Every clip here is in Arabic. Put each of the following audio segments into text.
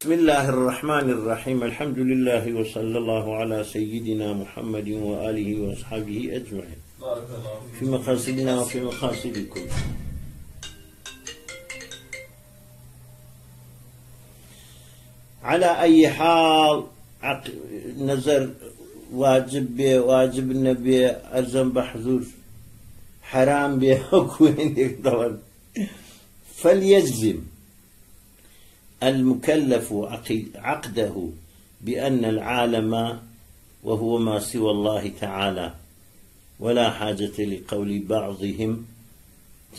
بسم الله الرحمن الرحيم. الحمد لله وصلى الله على سيدنا محمد وآله وأصحابه أجمعين. في مقاصدنا وفي مقاصدكم على أي حال نظر واجب بي واجب النبي أرزم بحذور حرام بي فليجزم. المكلف عقده بأن العالم وهو ما سوى الله تعالى ولا حاجة لقول بعضهم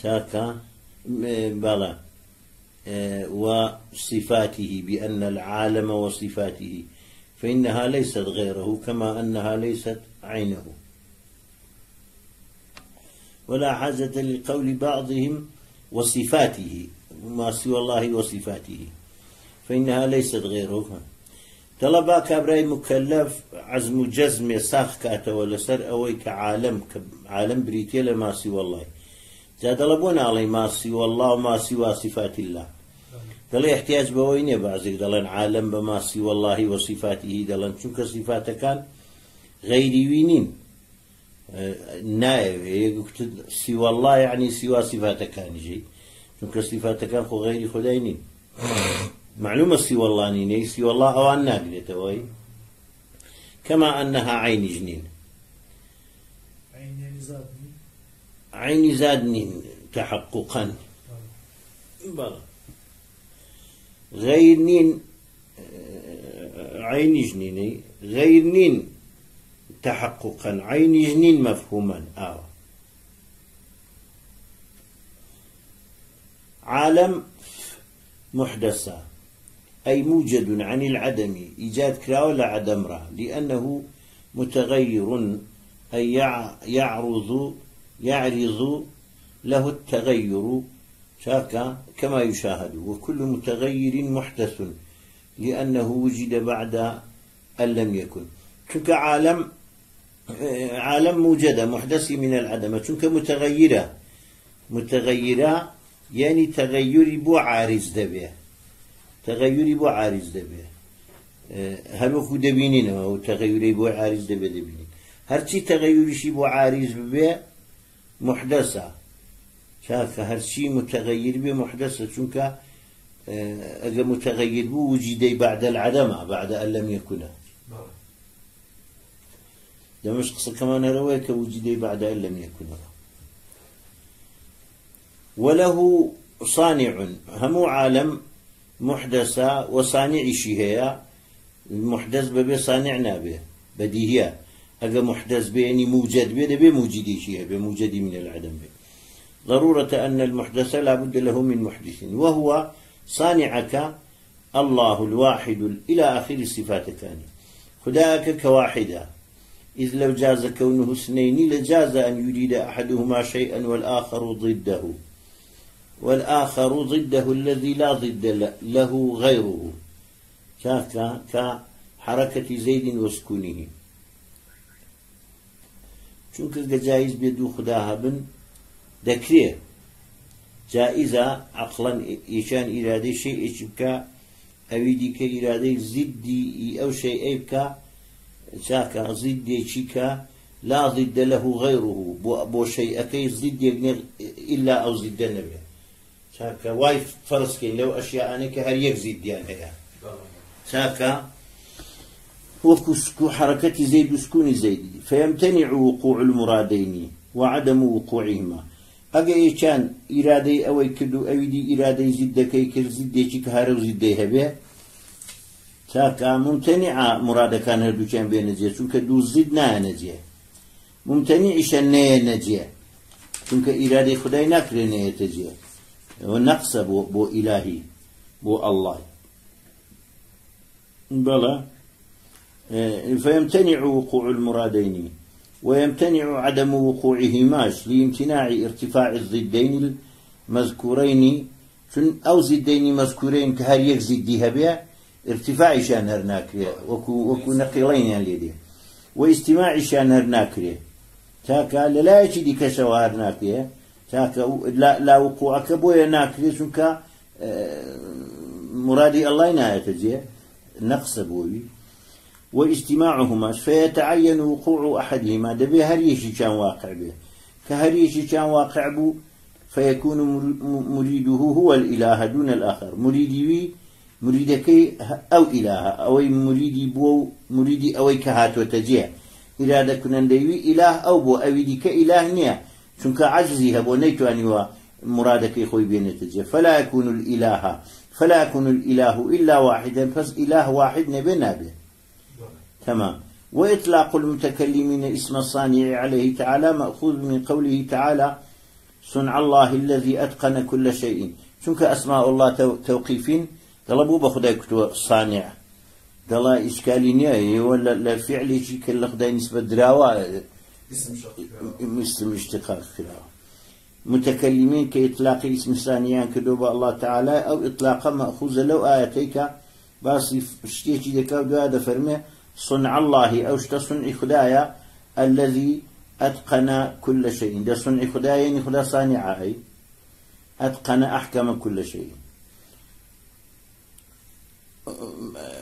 تاكا بلى آه، وصفاته بأن العالم وصفاته فإنها ليست غيره كما أنها ليست عينه. ولا حاجة لقول بعضهم وصفاته ما سوى الله وصفاته. فإنها ليست غيره طلبا كابراي مكلف عزم جزم ساخ ولا سر أوي كعالم عالم بريتيا لما سوى الله جا دلبون علي ما سوى الله. وما سوى صفات الله قال احتياج بوينه بعضي دلن عالم بما سوى الله وصفاته دلن شنك صفاته كان غير وينين نائب يقول سوى الله يعني سوى صفاته كان جي شنك معلومة سوى الله نيني سوى الله أوان ناقلته وي كما أنها عين جنين. عين زادني عين زادنين تحققا. بلى. غير نين عين جنيني غير نين تحققا. عين جنين مفهوما آه. عالم محدثة. أي موجد عن العدم إيجاد كرا ولا عدم را لأنه متغير أي يع- يعرض يعرض له التغير شاكا كما يشاهد. وكل متغير محدث لأنه وجد بعد أن لم يكن. شنك عالم عالم موجودة محدث من العدم. شنك متغيرة؟ متغيرة يعني تغيري بو عارض دبيه تغيري بو آه، هل وكو دبينين أو تغيري بو عارض دبيه دبينين هرچی تغيري بو محدثة شاك هرشي متغير به محدثة چونك أجا متغير به وجدي بعد العدم بعد أن لم يكن دمشق قصة كمان رويك وجدي بعد أن لم يكن وله صانع هم عالم محدثة وصانع شيء المحدث ببي صانعنا به بديهية أجا محدث به يعني موجد به موجدي شيء به موجدي من العدم به ضرورة أن المحدث لا بد له من محدث. وهو صانعك الله الواحد إلى آخر الصفات الثانية خداك كواحدة. إذ لو جاز كونه اثنين لجاز أن يريد أحدهما شيئا والآخر ضده. والآخر ضده الذي لا ضد له غيره. كحركة زيد وسكونه. چونکە گەجایز بێ دوو خدا هەبن دەکرێت جائزە عقلەن ئیشان ئیرادەی شەیئێکی بکە ئەوی دیکە ئیرادەی زیدی ئەو شەیئەی بکە چاکە زیدێکی کە لا ضد له غيره بۆ شەیئەکەی زیدێک نێ ئللا ئەو زیدە نەبێ. چاکە وای فەرسکەین لەو ئەشیانەی کە هەر یەک زیدیان هەیە. شاكا وكو سكو حركة زيد وسكون زيد فيمتنع وقوع المرادين وعدم وقوعهما. أجا كان إرادي أو كدو أويدي إرادي زد كي كر زد يشك هارو زد هبه شاكا ممتنع مراد كان هدو كان بين نجيه چونك دو زد نا نجيه ممتنع شنه نجيه چونك إرادي خداي ونقص بو, بو إلهي بو الله. بلى. آه، فيمتنع وقوع المرادين ويمتنع عدم وقوعهما لامتناع ارتفاع الضدين المذكورين. شن أو زدين مذكورين كهر يك زديها بها ارتفاع شان هرناك وكو, وكو نقيلين يعني لديه واستماع شان هرناك تاكا لا يجدي كشوا هرناك تاكا لا, وقوعك بويا ناكري شنك آه، مرادي الله نهاية جية نقص بوي واجتماعهما فيتعين وقوع أحدهما. دبي هريشي كان واقع به. كهريشي كان واقع بو فيكون مريده هو الإله دون الآخر. مريدي مريدكي أو إله. أو مريدي بو مريدي أو كهاتو تجيه إرادة كنندوي إله أو بو. أويدي كإله نيا چونك عجزي هبو نيتواني مرادك خوي بينتجه فلا يكون الإله فلا يكون الإله إلا واحدا فس إله واحد نبي نبي تمام. وإطلاق المتكلمين اسم الصانع عليه تعالى مأخوذ من قوله تعالى صنع الله الذي أتقن كل شيء. شنك أسماء الله توقيفين طلبوا بخداي كتو صانع. قال إشكالي نية ولا لا فعل شيء كل خداي نسبة دراوة اسم اشتقاق خلاف متكلمين كإطلاق اسم ثانيان كدوب الله تعالى أو إطلاقا مأخوذ لو آياتيك. باسي اشتيتي دكا هذا فرمه صنع الله أو شت صنع خدايا الذي أتقن كل شيء. ده صنع خدايا يعني خدا صانع أي. أتقن أحكم كل شيء.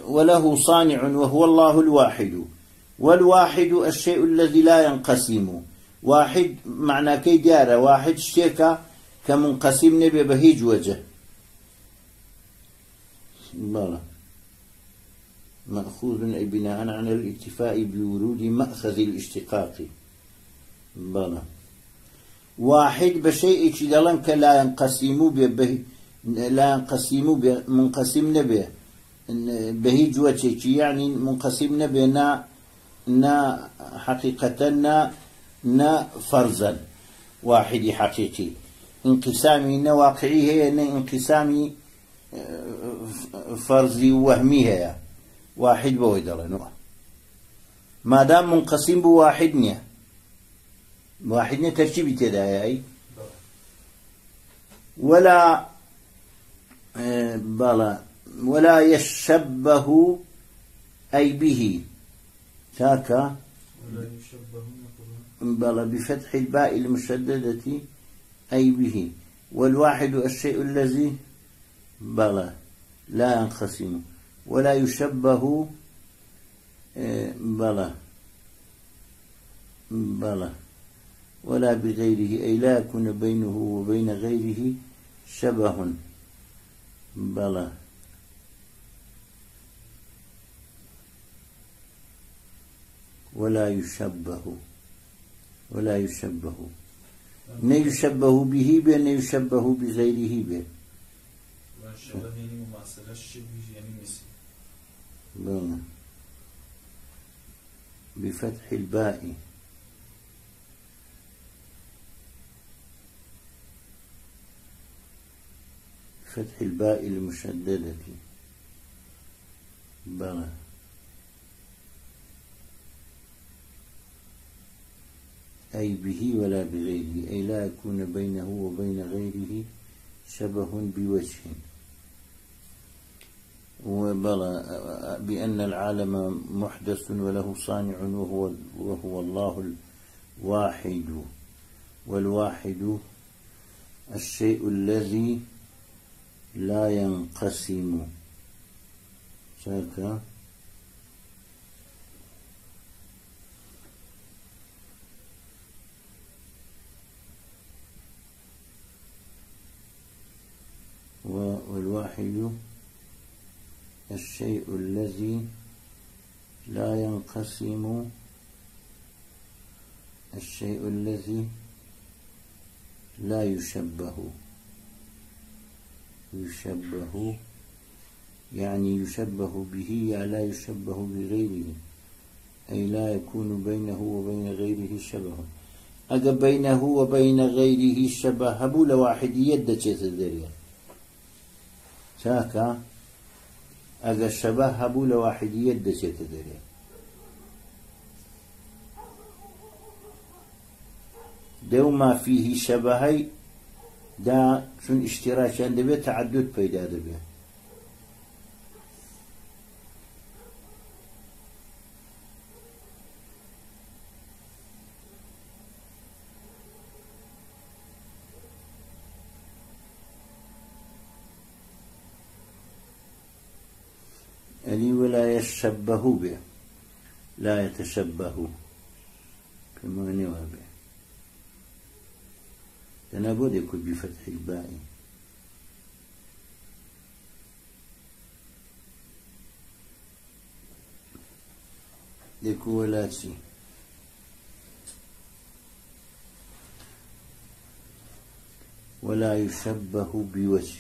وله صانع وهو الله الواحد. والواحد الشيء الذي لا ينقسم. واحد معنى كي ديارة واحد شيكا كمنقسم نبي بهيج وجه. بلا. مأخوذ بناء على الاكتفاء بورود مأخذ الاشتقاق. بلا. واحد بشيء دلنك لا ينقسم به لا ينقسم منقسم نبي. بهيج وجه يعني منقسم نبي نا نا حقيقة نا نا فرزا واحد حقيقي. انقسامي نا واقعي هي نا انقسامي آه، فرزي وهمي هي. واحد بوي دلنو ما دام منقسم بواحد نيا واحد نيا ترتيبي تدا أي؟ ولا آه، بلا ولا يشبه أي به. تاكا ولا يشبه بل بفتح الباء المشددة أي به. والواحد الشيء الذي بلى لا ينقسم ولا يشبه آه، بلى بلى ولا بغيره أي لا يكون بينه وبين غيره شبه بلى ولا يشبه. ولا يشبه. لا يشبه به بأن يشبه بغيره به. والشبه يعني مماثلة الشبه يعني مثل بلى بفتح الباء. فتح الباء المشددة بلى أي به ولا بغيره أي لا يكون بينه وبين غيره شبه بوجه. وبلى بأن العالم محدث وله صانع وهو, وهو الله الواحد. والواحد الشيء الذي لا ينقسم. شاكا والواحد الشيء الذي لا ينقسم الشيء الذي لا يشبه. يشبه يعني يشبه به يعني لا يشبه بغيره أي لا يكون بينه وبين غيره شبه. أجا بينه وبين غيره شبه هبو لواحد يد الدريا. چاکە ئەگە شەبە هەبوو لە واحدیت دەچێتە دەرێ دەو مافیهی شەبەهەی دا چون اشتراکیان دەبێت تعدد پەیدا دەبێت ألي ولا يشبه به. لا يتشبه. كما نوى به تنابود يكون بفتح الباء. لكولاتي ولا يشبه بوجه.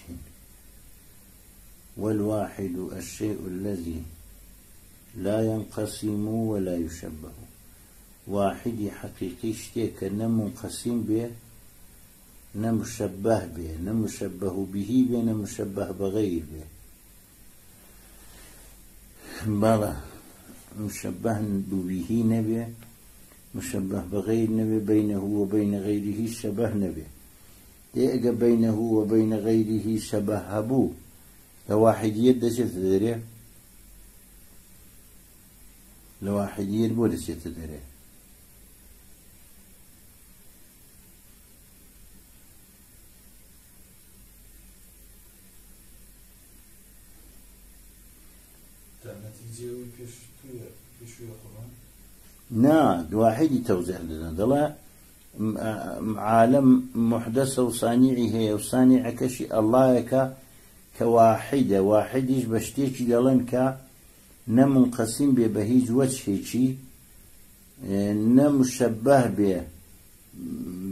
والواحد الشيء الذي لا ينقسم ولا يشبه. واحد حقيقي شتيك نمنقسم به نمشبه به نمشبه به به نمشبه بغير به. بلى مشبه به نبي مشبه بغير نبي بينه وبين غيره شبه نبي. ديق بينه وبين غيره شبه هبو لواحد يد تدري لواحد لە واحدیت بۆ دەچێتە دەرێ. نا دواحدی تەوزیع دەدەن دەڵێ عالم محدەسە و سانیعی هەیە و سانیعەکەشی ئەللایەکە کە واحیدە واحدیش بە شتێکی دەڵێن کە نمنقسم به بهيج وجهي شي نمشبه به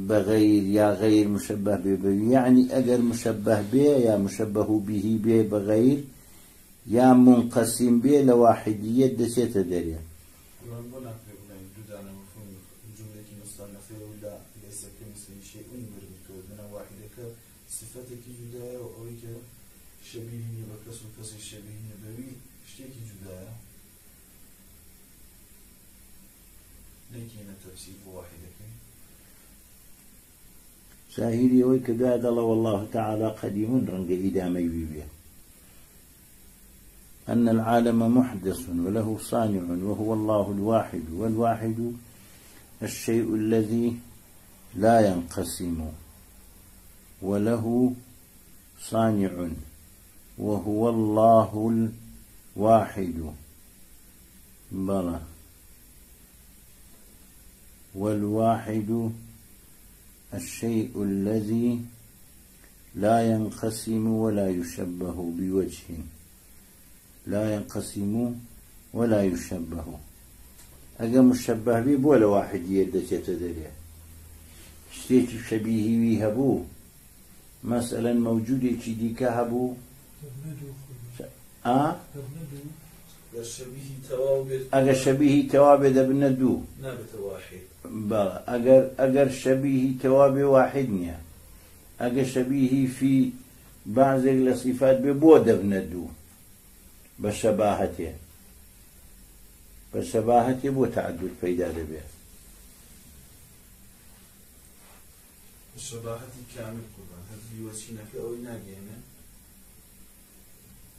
بغير يا غير مشبه به يعني أجر مشبه به يا مشبه به به بغير يا منقسم به لواحدية دسيت واحدة صفتك جداية وأويك شبيه تفسير واحدة. ساهيري دل والله تعالى قديم رنج إدامي بيه أن العالم محدث وله صانع وهو الله الواحد والواحد الشيء الذي لا ينقسم. وله صانع وهو الله الواحد. بلى. والواحد الشيء الذي لا ينقسم ولا يشبه بوجه لا ينقسم ولا يشبه. أجا مشبه به ولا واحد يدك يتدري شتيك شبيه ويهبو مثلا موجودة كدي كهبو آه الشبيه توابد أجا شبيه توابع بندو نابت واحد. بلى أجر أجر شبيه توابع واحد نيا أجا شبيه في بعض الصفات ببود بندو بشباهته بشباهته بو تعدد پیدا دبه الشباهة كامل قرآن. هذه وسينة أو ناقينة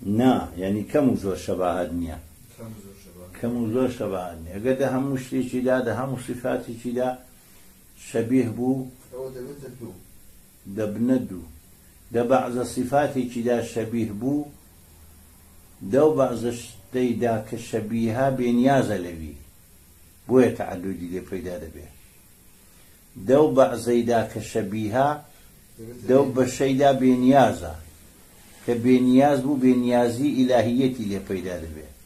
نا يعني كم زور شباهت نيا كم زور. کەم و زۆر شەبان ئەگەدە هەموو شتێکی دادە هەموو سفاتێکی دا شەبیه بوو دەبنە دوو دە بەعزە سفاتێکی دا شەبیه بوو دەو بەعزە شتەیدا کە شەبیها بێنیازە لەوی. بۆیە تەعدودی لێ پەیدا دەبێت. دەو بەعزەیدا کە شەبیها دەو بەشەیدا بێنیازە. کە بێنیاز بوو بێنیازی ئیلاهیەتی لێ پەیدا دەبێت.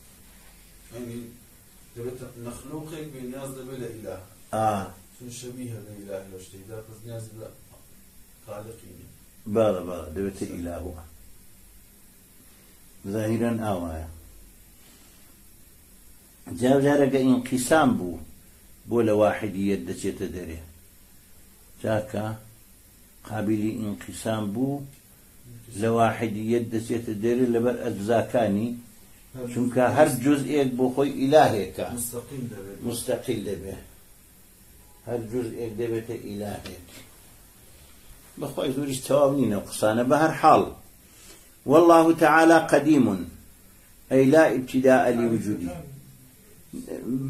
يعني دبت مخلوقك بنياز دبل إله آه شن شبيه لإله لو شتي إذا قصد نياز خالقين بارا بارا دبت إله ظاهرا آوايا جاو جارك انقسام بو بۆ لە واحدیت دەچێتە دەرێ. چاکە قابلی ئینقیسان بوو لە واحدیت دەچێتە دەرێ لەبەر ئەجزاکانی چونکە هەر جزئێک بۆ خۆی ئیلاهێکە. مستقيم دبل مستقل دەبێ. هەر جزئێک دەبێتە ئیلاهێک. بەخۆی زوریش تەواو نینە قسانە بە هەر حاڵ. والله تعالى قديم أي لا ابتداء لوجوده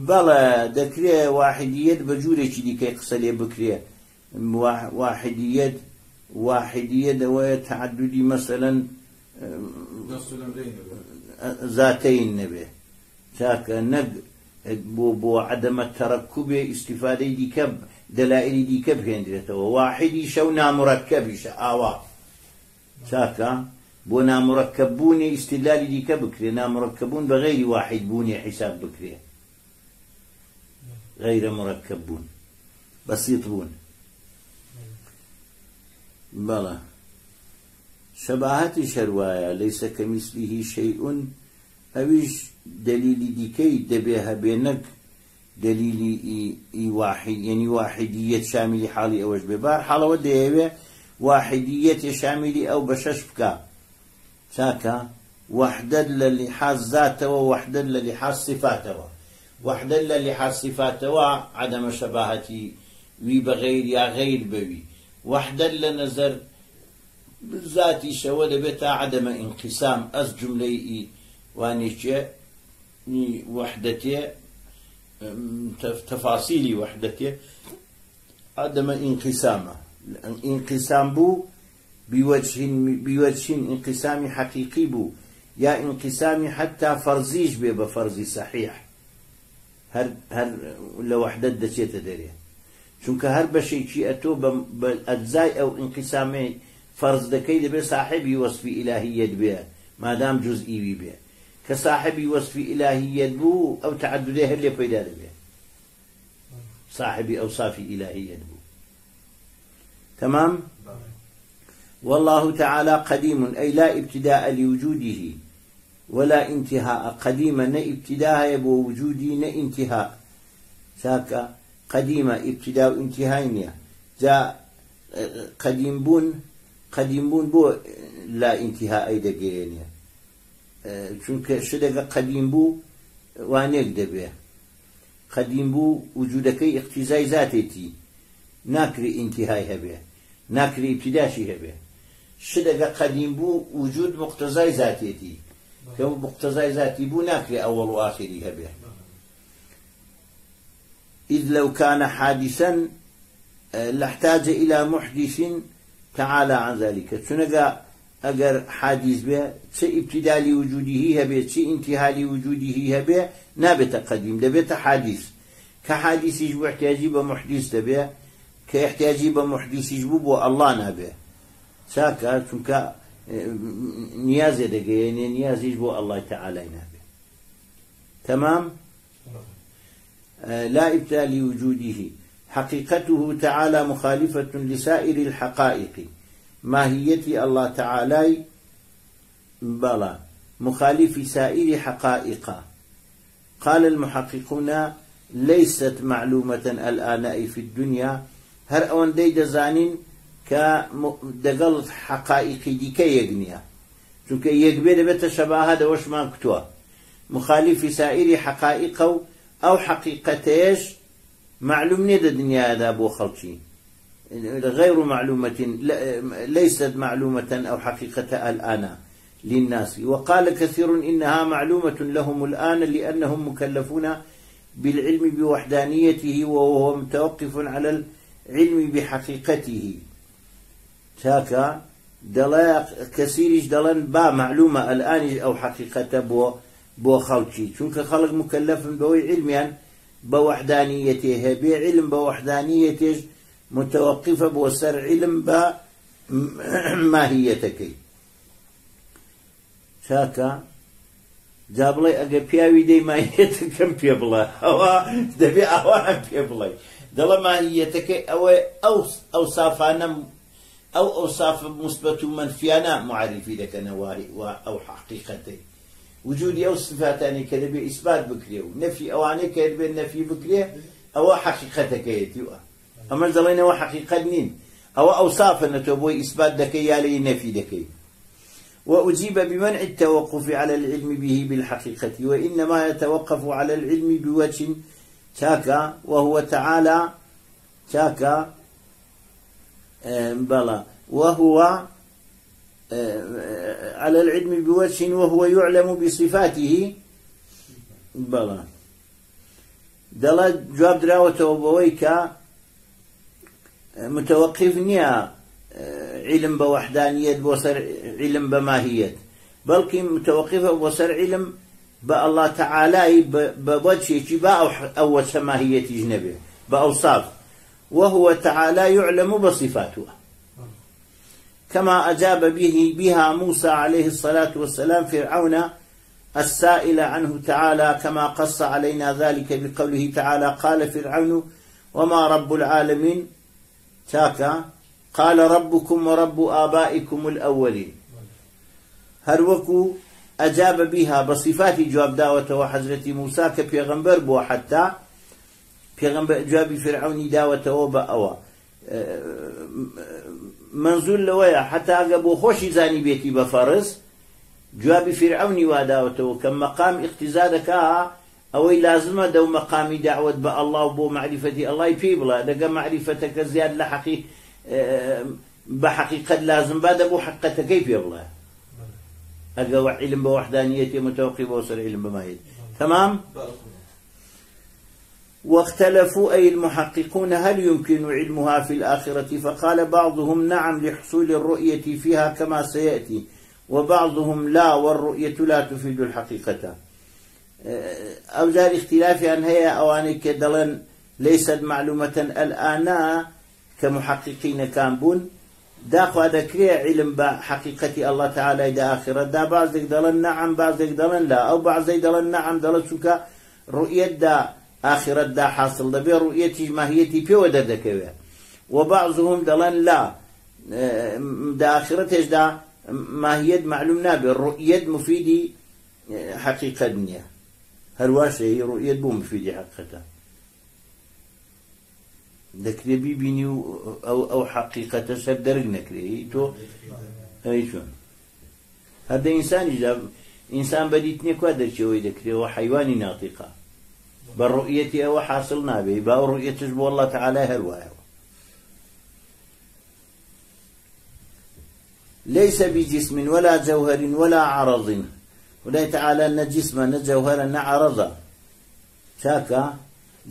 بەڵێ دەکرێ واحدیت بە جوورێکی دیکەی قسە لێ بکرێ. وا- واحدیت واحدیە دەوەیە تعددی مەسەلەن ذاتين نبي. چاکە نەک بۆ بۆ عدەمە تەرەکوبێ ئیسیفادەی دیکە دەلایلی دیکە بهێنرێتەوە واحدی شەو نامڕەکەبیشە ئاوا چاکە بۆ نامڕەکەبوونی ئیسیلالی دیکە بکرێ نامڕەکەبوون بە غیری واحد بوونی حیساب بکرێ غير مركب بون. ليس كمثله شيء. أويش دليل ديكي دبيها بينك دليل إي, إي واحد يعني واحدية شامل حالي أوش ببار. حالة وديه واحدية شامل أو بشش بكا. ساكا وحدة للحاز ذاته ووحدة للحاز صفاته وحدة للحاز صفاته عدم شباهتي وي بغير يا غير بوي. ذاتي شوى لبتا عدم انقسام أز جملي وانيشي وحدتي تفاصيل وحدتي عدم انقسامه انقسام بو بوجه بوجه انقسام حقيقي بو يا انقسام حتى فرزيش بي بفرزي صحيح هر هر لوحدة دشيت دري چونکە هەر بەشێکی ئەتۆ بە ئەجزای ئەو ئینقسامی فەرز دەکەی دەبێت صاحبی وەصفی ئیلاهیت بێ مادام جزئیوی بێ. کە صاحبی وەصفی ئیلاهیت بوو ئەو تعددێ هەر لێ پەیدا دەبێ. صاحبی ئەوصافی ئیلاهیت بوو. تمام؟ والله تعالى قديم أي لا ابتداء لوجوده ولا انتهاء. قديما نا ابتداء وجودي نا انتهاء. ساكا قديمة ابتداء انتهاء جاء قديم بون قديم بون بو لا انتهاء أي دقيقين چونکە شتێکە قەدیم بوو وانێک دەبێ. قەدیم بوو وجودەکەی اقتیزای زاتێتی ناکری ئینتیهای هەبێ. ناکری ابتداشی هەبێ. شتێکە قەدیم وجود مقتزای زاتێتی کە مقتزای ذاتی بوو ناکری ئەوەڵ و هەبێ. إذ لو كان حادثا لاحتاج إلى محدث تعالى عن ذلك. شنقا أجر حادث به شيء ابتداء لوجوده هبه شيء انتهاء لوجوده هبه نابت قديم دبت حادث كحادث يجب احتياجي بمحدث دبه كاحتياجي بمحدث يجب الله نابه ساكا چونك نيازي دقي يعني نيازي يجب الله تعالى نابه تمام؟ لا ابتداء لوجوده حقيقته تعالى مخالفة لسائر الحقائق. ماهية الله تعالى بلى مخالف سائر حقائق. قال المحققون ليست معلومة الآن في الدنيا. هر أون دي دزانين كدقل حقائق دي كي يقنيا چونك يقبل بيت شباهة دوش ما كتوا مخالف سائر حقائق أو حقيقتيش معلوم نيد الدنيا هذا أبو خلشي غير معلومة ليست معلومة أو حقيقة الآن للناس. وقال كثير إنها معلومة لهم الآن لأنهم مكلفون بالعلم بوحدانيته وهو متوقف على العلم بحقيقته. تاكا دلا كثير دلن با معلومة الآن أو حقيقة بو بو خلقي. چونك خلق مكلف بوي علميا بوحدانيته بعلم بوحدانيته متوقفة بوسر علم با ماهيتك. شاكا جابڵێ ئەگە پیاوی دەی ماهیەتەکەم پێ بڵێ. ئەوە دەبێ ئەوانە پێ بڵێ. دەڵە ماهیەتەکەی ئەوە ئەو ئەو سافانە ئەو ئەو ساف مثبت و منفیانە معرفی دەکەنەواری و ئەو حقیقەتەی. وجودی ئەو صفاتانی کە دەبێ ئیسبات بکرێ و نەفی ئەوانەی کە دەبێ نەفی بکرێ ئەوە حقیقەتەکەیەتی وە ئەمە دەڵێنەوە حقیقەت نین. ئەوە ئەو سافەنەتەوە بۆی ئیسبات دەکەی وأجيب بمنع التوقف على العلم به بالحقيقة وإنما يتوقف على العلم بوجه شاكا وهو تعالى شاكا بلى وهو على العلم بوجه وهو يعلم بصفاته. بلى. دل جواب دراوته بويك متوقف نيا علم بوحدانية بوصر علم بماهية بەڵکی متوقفە بۆ سەر علم بە الله تعالای بە با ئەو سەماهیەتیش نەبێ بە ئەوصاف وهو تعالى يعلم بصفاته. كما أجاب به بها موسى عليه الصلاة والسلام فرعون السائل عنه تعالى كما قص علينا ذلك بقوله تعالى قال فرعون وما رب العالمين تاكا قال ربكم ورب آبائكم الأولين. هروكو أجاب بها بصفات جواب داوة وحزرة موسى كبيغنبر بو حتى بيغنبر جواب فرعوني داوة وبأوا. منزول لويا حتى أقبو خوشي زاني بيتي بفرز جواب فرعوني واداوته كم مقام اقتزادك ئەوەی لازمە دەو مەقامی داوت بە الله بۆ معریفەتی ئەڵی پێی بڵە دەگە معریفەتەکە زیاد لە حەقی بە حقیقت لازم با دەبوو حقەتەکەی پێ بڵێ ئەگە علم بوحدانية متوقي بوصل علم بمايد تمام؟ واختلفوا أي المحققون هل يمكن علمها في الآخرة؟ فقال بعضهم نعم لحصول الرؤية فيها كما سيأتي وبعضهم لا والرؤية لا تفيد الحقيقة. أو جار اختلاف عن هي أواني كدلن ليست معلومة. الآن كمحققين كان بون داخوا دكري علم بحقيقة الله تعالى إذا آخرة دا بعض دلن نعم بعض دلن لا. أو بعض دلن نعم دلن شكا رؤية دا ئاخرەتدا حاصل دەبێ ڕوئەتی ماهیەتی پێوە دەردەکەوێت و بعضهم دەڵێن لا داخرە تێشدا ماهیت معلوم نابێت ڕوئەت مفیدی حقیقت نییە. هەرواشەی ڕوئەت بۆ مفیدی حقەتە دەکرێ بیبینی و ئەو حقیقەتە سەر دەرگ نەکرێ. تۆ؟ چۆن؟ هەردە ئینسانی ئینسان بەدیت نیە کوا دەرچەوەی دەکرێەوە حیوانی ناتیقا بە ڕوئەتی ئەوە حاصل نابێ با ڕوئەتش بۆ الله تعالى هەروایەوە ليس بجسم ولا جوهر ولا عرض. ولا تعالى أن جسما نجوهرا نعرضا شاكا؟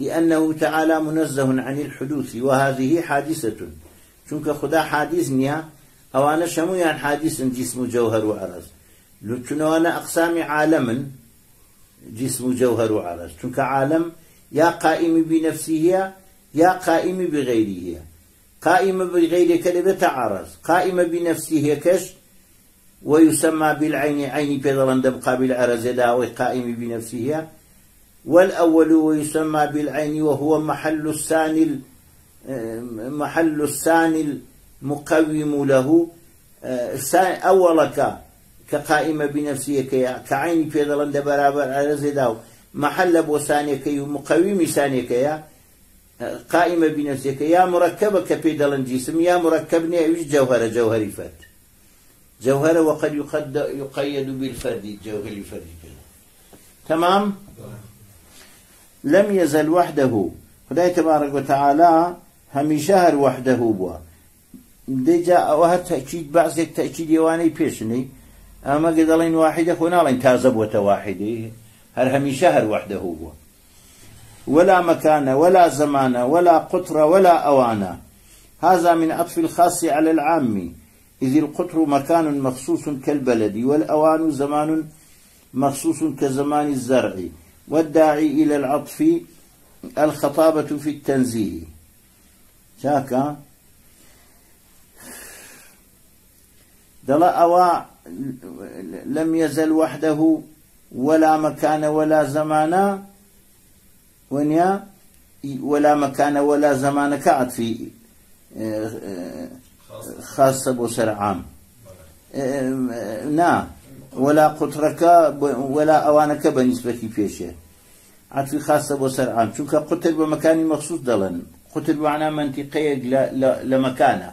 لأنه تعالى منزه عن الحدوث وهذه حادثة. چونك خدا حادث نيا؟ أو أنا شمويا حادث جسم جوهر وعرض. لو أنا أقسام عالم. جسم جوهر وعرض چونك عالم يا قائم بنفسه يا قائم بغيره قائم بغيره كلمة تعرض قائم بنفسه كش ويسمى بالعين عين بيضلن مقابل أرزدا وقائم بنفسها والأول ويسمى بالعين وهو محل الثاني محل الثاني المقوم له. أولك كقائمة بنفسه كعين بيضلن برابر أرزدا محل بوثاني كي مقوم ثاني كيا قائمة بنفسك يا مركبة كبيدلن جسم يا مركبني جوهر جوهري فات جوهر وقد يقيد بالفرد جوهر الفرد. تمام؟ لم يزل وحده. خداي تبارك وتعالى هم شهر وحده بوا. ديجا وها تأكيد بعض التأكيد يواني بيشني أما قدلين واحدة ونالين تازب وتواحده هر هم شهر وحده بوا ولا مكان ولا زمان ولا قطر ولا أوانا هذا من عطف الخاص على العام. إذ القطر مكان مخصوص كالبلد والأوان زمان مخصوص كزمان الزرع. والداعي إلى العطف الخطابة في التنزيه. شاكا. دلا أوا لم يزل وحده ولا مكان ولا زمان. ونيا ولا مكان ولا زمان كعد في خاصة بسر عام. نا ولا قطرك ولا أوانك بالنسبة فيشه عطفي خاصة بسر عام. شوك قتل بمكان مخصوص دلن. قتل بمعنى منطقية لمكانه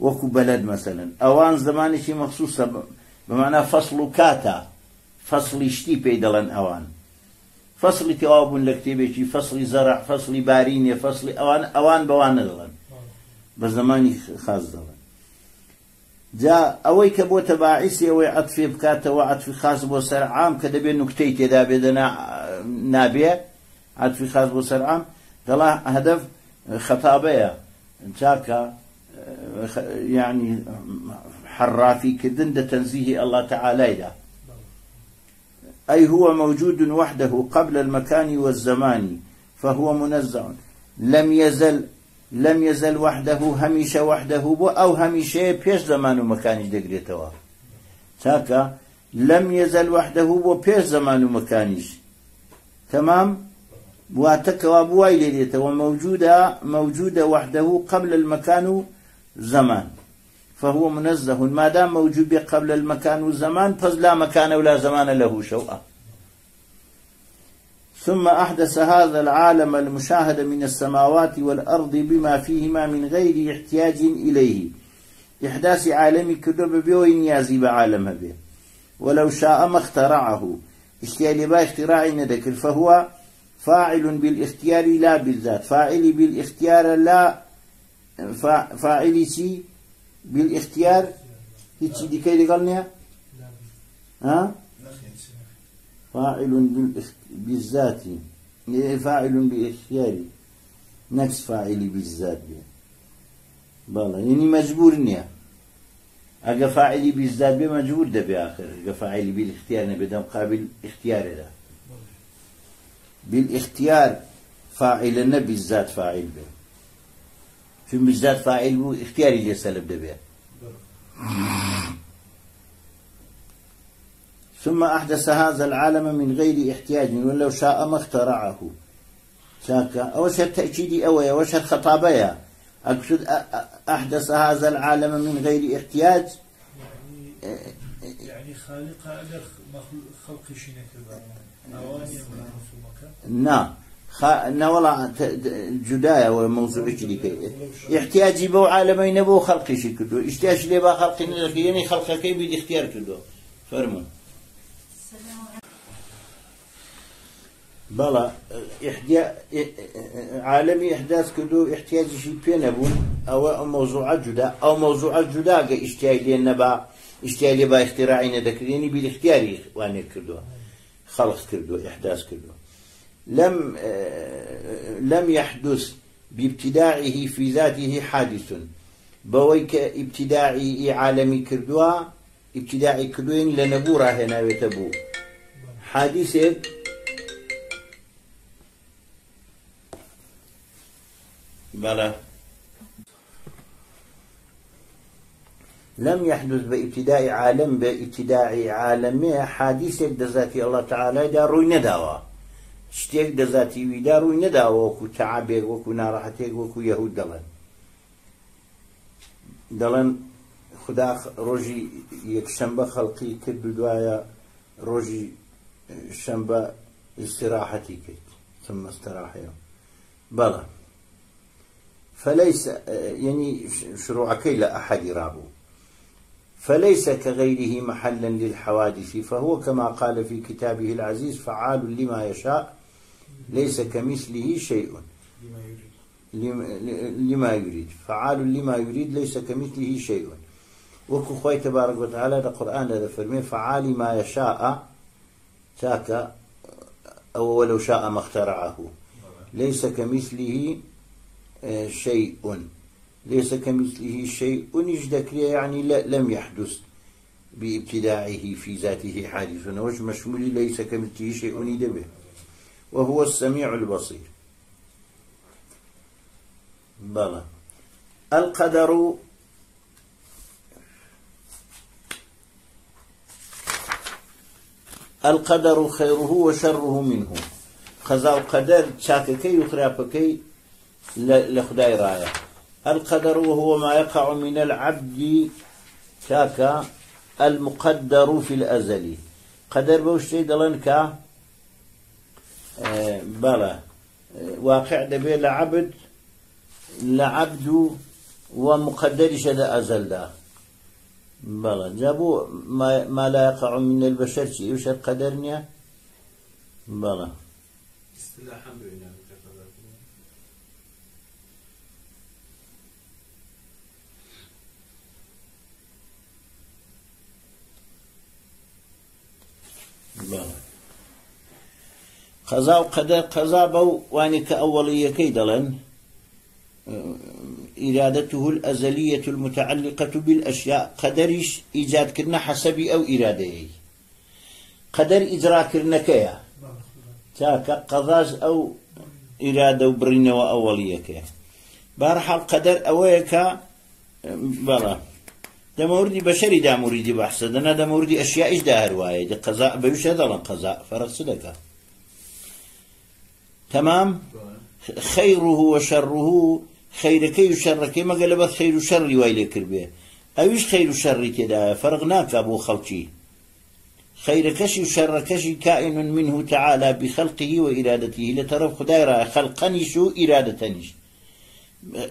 وكو بلد مثلا. أوان زماني شي مخصوصة بمعنى فصل كاتا فصل اشتي بيدلن أوان. فصل تواب لكتيبه فصل زرع فصل بارينية فصل أوان أوان بوان دلن بە زمانی خاص دەڵێن جا ئەوەی کە بۆ تەباعیسی ئەوەی عەتفێ بکاتەوە عەتفی خاص بۆ سەر عام کە دەبێت نوکتەی تێدا بێدە نابێ عەتفی خاص بۆ سەر عام. دەڵا هەدەف خەتابەیە چاکە يعني حرافي كدن تنزيه الله تعالى ده أي هو موجود وحده قبل المكان والزمان فهو منزع لم يزل لم يزل وحده هميشه وحده أو هميشه بيش زمان ومكان دقريتوا تاكا لم يزل وحده بيش زمان ومكانش تمام؟ واتكوا بواي لديته وموجودة موجودة وحده قبل المكان زمان. فهو منزه. ما دام موجود قبل المكان والزمان فز لا مكان ولا زمان له شوء ثم أحدث هذا العالم المشاهد من السماوات والأرض بما فيهما من غير احتياج إليه. إحداث عالم كدب بيوين يازي عالم به. ولو شاء ما اخترعه. اشتيالي با اختراع ندكر. فهو فاعل بالإختيار لا بالذات. فاعل بالإختيار لا فاعل شي بالاختيار. هيك دي كي قالني ها؟ فاعل بالذات. فاعل بالاختيار نفس فاعل بالذات. بلا يعني مجبور نيا اگه فاعلی بالذات به مجبور ده به آخر. اگه فاعلی بالاختيار نبدم قابل اختيار ده بالاختيار فاعل بالذات فاعل به في بالذات فاعل بو اختياري جي سلب دبي ثم أحدث هذا العالم من غير احتياج ولو شاء ما اخترعه. شاكا أو شر تأكيدي أو وشر خطابيا أقصد أحدث هذا العالم من غير احتياج؟ يعني, يعني خالق خلق شنك نعم. نەوەڵا جودایەوە مەوزوعێکی دیکەی احتیاجی بەو عالەمەی نەبوو خەڵقیشی کردو. ئیشتیاش لێ با خەڵقی نەکردێنی خەڵقەکەی بی اختیار کردو. فەرمون. بەڵە عالەمی ئەحداس کردو احتیاجیشی پێ نەبوو. ئەوە ئەو مەوزوعە جودا ئەو مەوزوعە جوداگە ئیشتیای لێ نەبا ئیشتیا لێ با اختیراعی نەدەکردێنی بیل اختیاری وانێ کردووە. خەڵق کردو احداس کردووە لم لم يحدث بابتداعه في ذاته حادث. بويك ابتداعي عالمي كردوا ابتداعي كردوين لنبورا هنا ويتبو. حادثة بلى. لم يحدث بابتداء عالم بابتداء عالمي حادثة دزاتي الله تعالى دا روي نداوا شتيك دزاتي ويدا روي نداوا وكو تعابيك وكو ناراحتيك وكو يهود دلن دلن خدا روجي يكشنبه خلقي كد بدوايا روجي شنبه استراحتي كد ثم استراح يوم بلى فليس يعني شروعك لا أحد رابو فليس كغيره محلا للحوادث فهو كما قال في كتابه العزيز فعال لما يشاء. ليس كمثله شيء. لما يريد. فعال لما يريد ليس كمثله شيء. وكو خوي تبارك وتعالى القرآن هذا فرمي فعال ما يشاء تاك أو ولو شاء ما اخترعه. ليس كمثله شيء. ليس كمثله شيء نجدك يعني لم يحدث بابتداعه في ذاته حادث. وجه مشمول ليس كمثله شيء. يدبه وهو السميع البصير. بلى. القدر القدر خيره وشره منه. قضاء قدر شاككي يخرابكي لخداي رايه القدر وهو ما يقع من العبد كاكا المقدر في الأزل. قدر بوشتي دلن كا آه بلا. واقع دبي لعبد لعبد ومقدر شد أزل دا بلا. جابوا ما, ما لا يقع من البشر شيء وش قدرنيا بلا. استلاحا قضاء وقدر قضاء بو واني كأولية كيدلن إرادته الأزلية المتعلقة بالأشياء قدرش إيجاد كرنا حسب أو إرادة قدر إجرا كرنا كيا تاكا قضاز أو إرادة وبرينة وأولية كيا بارحال قدر أويكا بلا. ده موردي بشري ده موردي بحث. ده ده موردي أشياء إيش ده هرواية قضاء بيوش هذا قضاء فرق صدقة. تمام؟ خيره وشره. خيركي وشركي ما قلبت خير وشر ويلي كربية. أويش خير وشر كده؟ فرقناك أبو خلقي. خيركش وشركش كائن منه تعالى بخلقه وإرادته. لترف خدايرا خلقني شو إرادتنيش.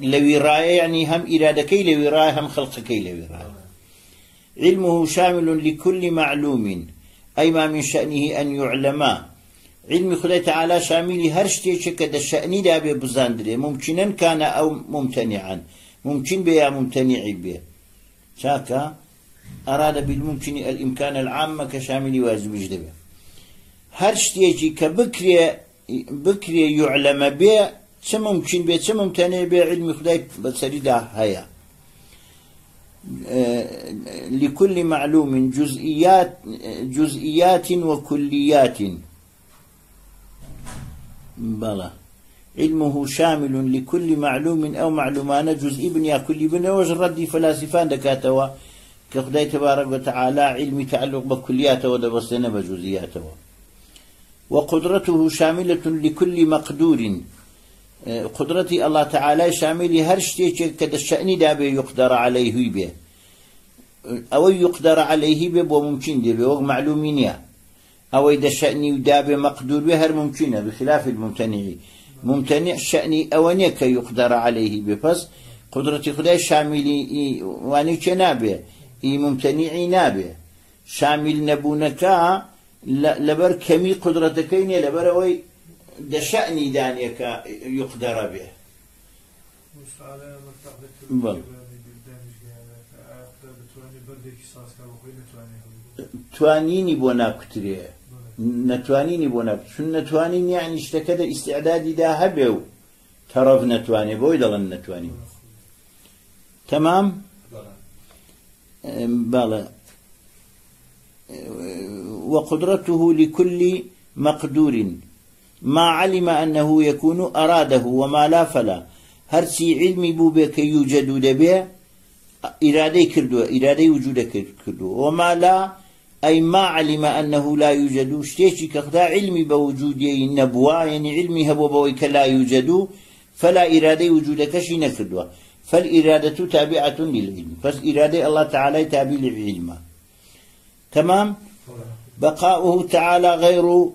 لو راية يعني هم إرادكي لو راية هم خلقكي لو راية علمه شامل لكل معلوم. أي ما من شأنه أن يعلما علم خدای شامل هر شتێکە کە دەشەنی دا بێ بزاندرێ ممکنن كان أو ممتنعا ممكن بێ یا ممتنعی بێ چاکە أراد بالممكن الإمكان العام كشامل واجبش دبي هر شتێکی کە بکرێ بکرێ يعلم بێ چه ممكن بێ چه ممتنع بێ علمی خدای بەسەریدا هەیە لكل معلوم جزئيات جزئيات وكليات بلى. علمه شامل لكل معلوم أو معلومان جزء ابن يا كل ابن وجه ردي فلاسفان دكاتوا. كخداي تبارك وتعالى علم تعلق بكلياته ودبسنا بجزئياته وقدرته شاملة لكل مقدور. قدرتي الله تعالى شامل هر شيء كد الشأن دابه يقدر عليه به أو يقدر عليه به وممكن به معلومين يعني أو إذا شأني ودابة مقدور بهر ممكنة بخلاف الممتنع. ممتنع شأني أونيك يقدر عليه بفس قدرة خدای شاملی وانی چه نابه؟ ای ممتنعی نابه. شامل نبونکا لبر کمی قدرتکی نیه لبر اوی دشأنی دانیکا يقدر به. بل. توانيني بۆ ناکوترێ. نتوانيني بۆ ناکوت چون نتوانین یعنی شتەکە دە ئیسعدادی دا هەبێ و تەڕەف نتوانێ بۆی وقدرته لكل مقدور. ما علم أنه يكون أراده وما لا فلا. هرسي علمي بو بك يوجد دبي إرادي كردو إرادي وجود كردو وما لا أي ما علم أنه لا يوجد. شتيشي كخدا علمي بوجودي النبوة يعني علمي هبو بويك لا يوجد فلا إرادة وجودك شي نكردوا فالإرادة تابعة للعلم. فالإرادة الله تعالى تابع للعلم. تمام؟ بقاؤه تعالى غير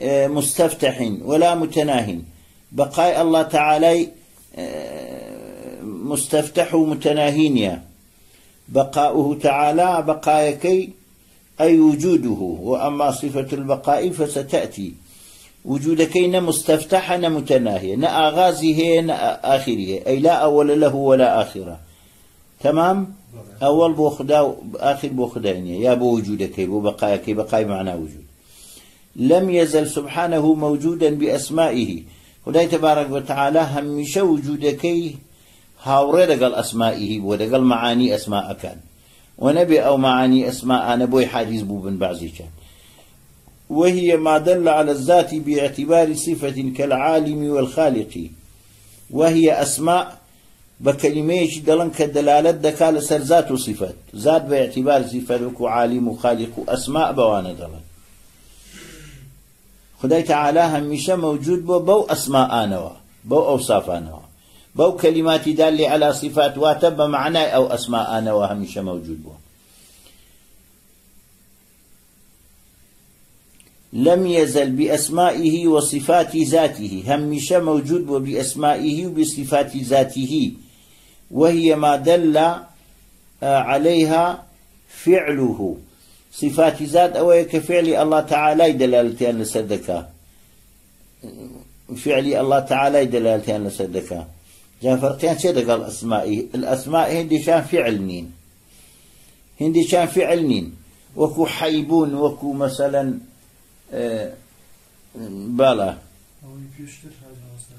آه، مستفتح ولا متناه بقاء الله تعالى آه، مستفتح متناهين بقاؤه تعالى بقايكي أي وجوده وأما صفة البقاء فستأتي. وجود كين مستفتحا متناهية نا آخره. أي لا أول له ولا آخرة. تمام؟ أول بوخدا آخر بوخدا يا بو وجودك بو بقاي معنى وجود. لم يزل سبحانه موجودا بأسمائه. خداي تبارك وتعالى همش وجودك هاوري دقل أسمائه ودقل معاني أسماء كان ونبي أو معاني أسماء أنا بوي حديث بو بن بعضي كان. وهي ما دل على الذات باعتبار صفة كالعالم والخالق. وهي أسماء بكلميش دلن كدلالة دكال سر ذات وصفات ذات باعتبار صفة عالم وخالق أسماء بوانا دلن. خداي تعالى هميشه موجود بو بو أسماء آنوا بو أوصاف آنوا. بو كلمات دالة على صفات واتب معنى أو أسماء أنا وهمش موجود بو لم يزل بأسمائه وصفات ذاته همش موجود بو بأسمائه وبصفات ذاته وهي ما دل آه، عليها فعله. صفات ذات أو كفعل الله تعالى دلالتين لسدك فعل الله تعالى دلالتين لسدك جا فرقيان شيء قال أسمائي الأسماء هندي شان فعل نين هندي شان فعل نين وكو حيبون وكو مثلا آه بالا.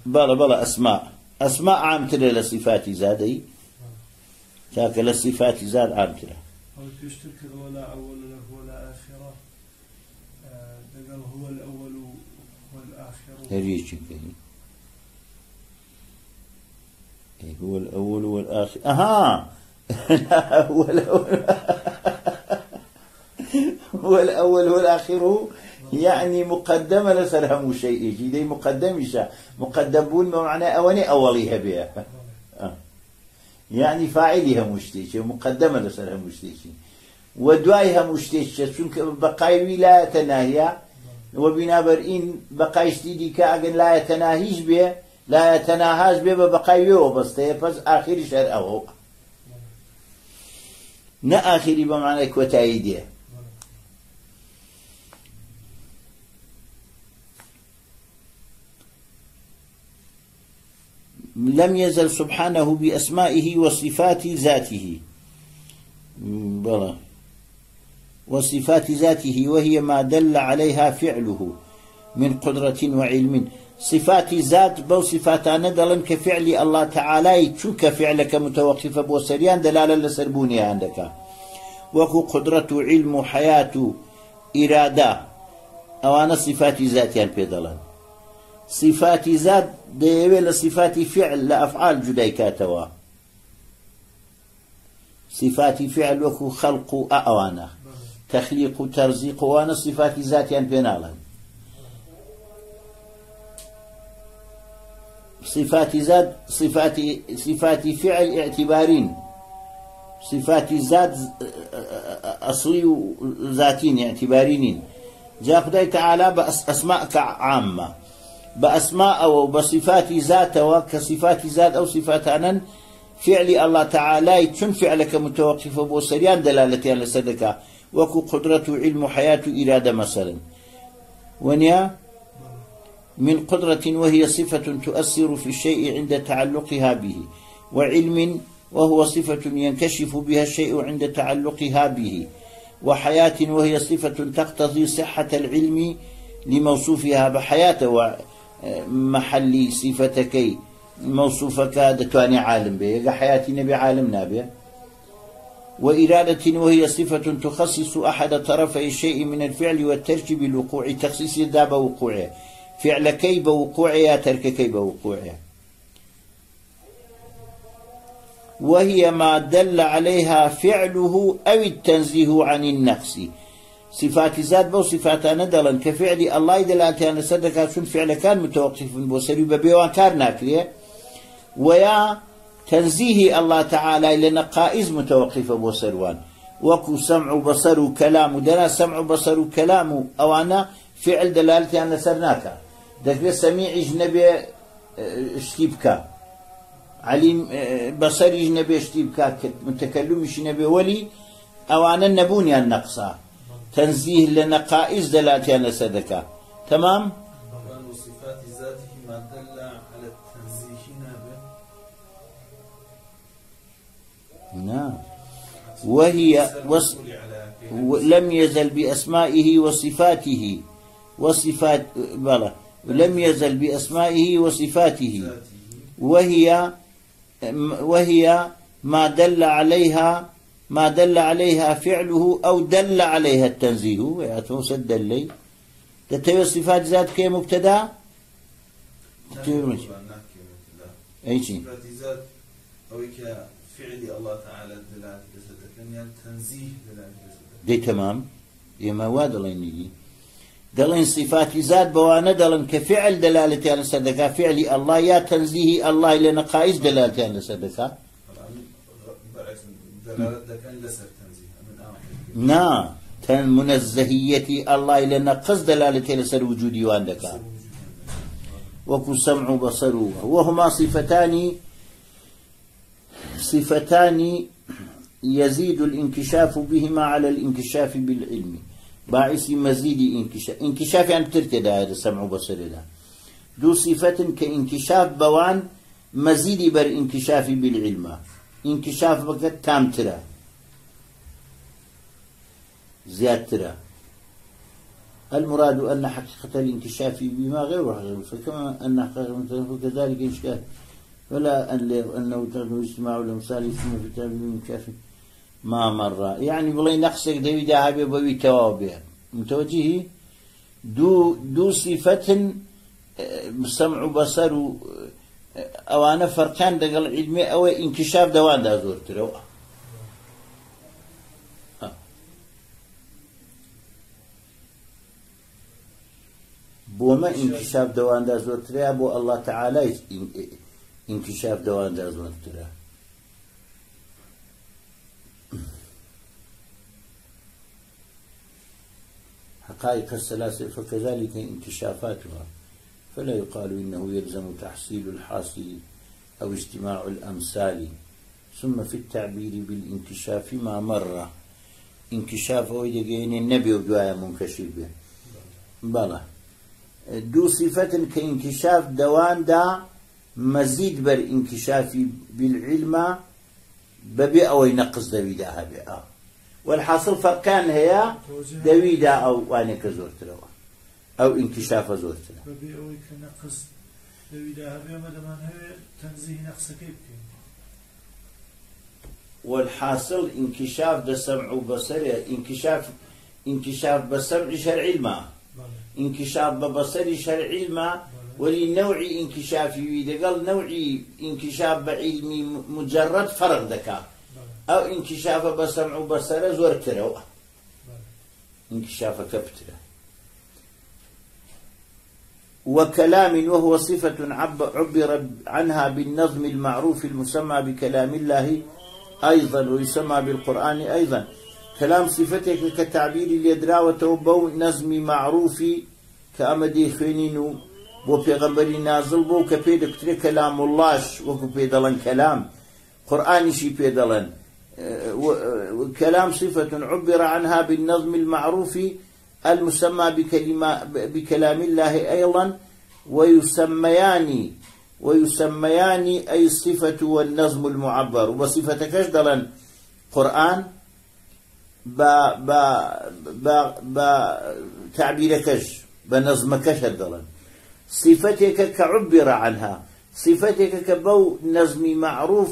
بالا بالا أسماء. أسماء عامترة لصفات زادي. تاك لصفات زاد عامترة أو تشترك ولا أول له ولا آخرة دقل هو الأول والآخر هريش هو الأول والآخر. أها! هو الأول هو الأول والآخر يعني مقدمة لسرهم شيء. جدي مقدم إيشا مقدمون بمعنى أولي أوليها بها آه. يعني فاعلها مشتيش مقدمة لسرهم مشتيش ودوايها مشتيش چونك بقاي ولاية وبنابر إن بقاي شتيدي كأجن لا يتناهيش به لا يتناهاش به بقاي وبسته بس آخر شر أو نا آخري بمعنى كوتايديه لم يزل سبحانه بأسمائه وصفات ذاته. بلى وصفات ذاته وهي ما دل عليها فعله من قدرة وعلم. صفاتی ذات بەو صفاتانە دەڵن کە فعلی ئەلله تعالای چووکە فعلەکە متەوەقیفە بۆ سەریان دەلالە لە سەربوونیان دەکا. وەکو قدرەت و علم و حیات و ئیرادا ئەوانە صفاتی ذاتیان پێ دەڵن صفاتی ذات دەیەوێت لە صفاتی فعل لە ئەفعال جودای کاتەوە. صفاتی فعل وەکو خەلق و ئەوانە. تەخلیق و تەرزیق وانە صفاتی ذاتیان پێ ناڵێن. صفات ذات صفات صفات فعل اعتبارين. صفات ذات أصلي ذاتين اعتبارين جاء خدای تعالى بأسماء عامة. بأسماء أو بصفات ذات كصفات ذات أو صفات أنن فعل الله تعالى تن فعلك متوقف بو سريان دلالتي على صدقة وكو قدرة علم حياة إرادة مثلا. ونيا من قدرة وهي صفة تؤثر في الشيء عند تعلقها به وعلم وهو صفة ينكشف بها الشيء عند تعلقها به وحياة وهي صفة تقتضي صحة العلم لموصوفها بحياته محلي صفتكي موصوفك دتواني عالم به حياتي نبي عالم نابه وإرادة وهي صفة تخصص أحد طرفي الشيء من الفعل والترك بالوقوع تخصيص داب وقوعه فعل كي بوقوعه ترك كي بوقوعه وهي ما دل عليها فعله أو التنزيه عن النقص صفات ذات بو صفات ندلا كفعل الله دلالتي أن صدق شون فعل كان متوقف بوسري ببيوان كار ناكريه. ويا تنزيه الله تعالى لنا قائز متوقف بوسروان وكو سمع بصر كلام دنا سمع بصر كلام أو أنا فعل دلالتي أن سرناك دكري سميع جنبي اشتبكا عليم بصر جنبي متكلم جنبي ولي أو أنا النبوني النقصة تنزيه لنقائص دلاتي على صدقة. تمام؟ نعم. وهي وص... لم يزل بأسمائه وصفاته. وصفات بلى. لم يزل بأسمائه وصفاته. وهي وهي ما دل عليها ما دل عليها فعله أو دل عليها التنزيه يعني سد لي تتوي صفات ذات كي مبتدا؟ أي شيء؟ صفات ذات أو كفعل الله تعالى دلالة جسدك يعني تنزيه دلالة جسدك. دي تمام. يما واد الله ينجي دلين صفات ذات بوانا دلن كفعل دلالة على صدقة فعل الله يا تنزيه الله لنقائز دلالة على صدقة. نا تن منزهيتي الله لنا قصد دلالة لسر وجودي وعندك وكو سمع بصر وهما صفتان صفتان يزيد الانكشاف بهما على الانكشاف بالعلم. باعث مزيد انكشاف انكشاف يعني ترتدى هذا السمع بصر ده دو صفة كانكشاف بوان مزيد بر انكشاف بالعلم. انكشاف بك تام ترى زيادة المراد أن حقيقة الانكشاف بما غير حقيقة فكما أن حقيقة كذلك إشكال ولا أن- أنه تغنو اجتماع الأمثال ثم في كتاب من كافي ما مر يعني بڵێ نەقسێک دەویدا هەبێ بەوی تەواو بێ متوجهی دوو سیفەتن سەمع و بەسەر و ئەوانە فەرقان دەگەڵ عیلمێ ئەوە ئینکشاف دەواندا زۆرترەوە بۆمە ئینکشاف دەواندا زۆرترەیە بۆ ئەلله تەعالای ئینکشاف دەواندا زۆرترە حقائق الثلاثة فكذلك انكشافاتها. فلا يقال إنه يلزم تحصيل الحاصل أو اجتماع الأمثال. ثم في التعبير بالانكشاف ما مر. انكشاف هو يجين النبي ودعاء منكشف به. بلى. دو صفة كانكشاف دوان دا مزيد بر انكشاف بالعلم ببي أو ينقص دويدا هبئة والحاصل فكان هي دويدا أو وانك زورتروا. أو انكشاف بکەین والحاصل انكشاف ده سمع وبصر انكشاف انكشاف بسمع شرعي ما. بەڵێ انكشاف ببصر شرعي ما. بەڵێ ولنوع انكشافي ويدا قال نوعي انكشاف بعلمي مجرد فرق دكا. أو انكشاف بسمع وبصر زورترا بەڵێ انكشاف كبترا وكلام وهو صفة عب- عبر عنها بالنظم المعروف المسمى بكلام الله أيضا ويسمى بالقرآن أيضا. كلام صفتك كتعبير اليدرا وتوبو نظم معروف كأمدي خينين بو پیغمبری نازل بو که پی دکتر کلام اللهش وکو پی دلن کلام. قرآنی شي پی دلن كلام صفة عبر عنها بالنظم المعروف المسمى بكلمة بكلام الله أيضا ويسميان ويسميان أي الصفة والنظم المعبر. وصفة كشدلا قرآن؟ با با با با تعبير كش بنظم كشدلا صفتك كعبر عنها. صفتك كبو نظم معروف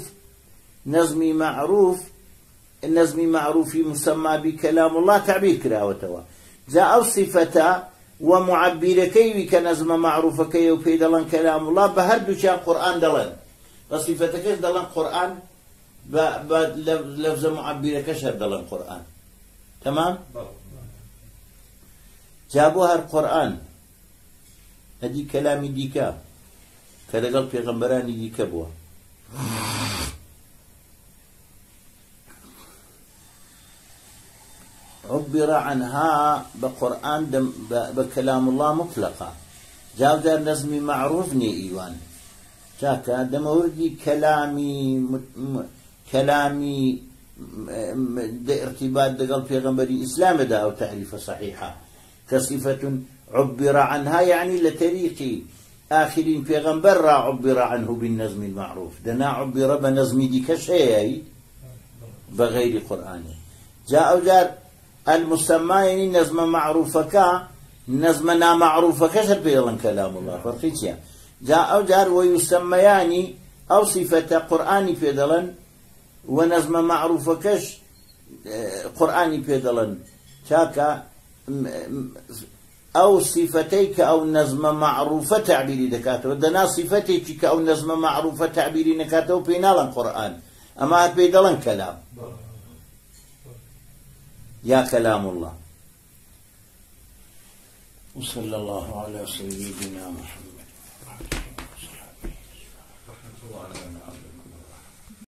نظم معروف النظم معروف مسمى بكلام الله تعبير كراوتوا. جاء صفة ومعبر كيوي كنظم معروف كي وكي دلن كلام الله؟ بهردو شان قرآن دلن. بصفتك دلن قرآن؟ ب ب لفظ معبر كشر دلن قرآن. تمام؟ جابوها القرآن هدي كلام ديكا. كذا قال پیغمبران ديكا بوا. عبر عنها بقرآن دم بكلام الله مطلقا جاو دار نظمي معروف ني إيوان. شاكا دموردي كلامي كلامي ارتباط ده قال في إسلام ده أو تعريف صحيحة كصفة عبر عنها يعني لطريق آخرين في غنبر عبر عنه بالنظم المعروف. دنا عبر بنظم دي كشيء بغير قرآن جاء جار المسمى نظم معروفك نا معروفك شر بيضا كلام الله. فرقيتيا جاء جار ويسميان أو صفة قرآن بيضا ونظم معروفكش آه، قرآن بيضا شاكا أو صفتيك أو نظم معروفة تعبيري دكاته ودنا صفتيك أو نظم معروفة تعبيري نكاته بينالا قرآن أما بيدلن كلام يا كلام الله. وصلى الله على سيدنا محمد.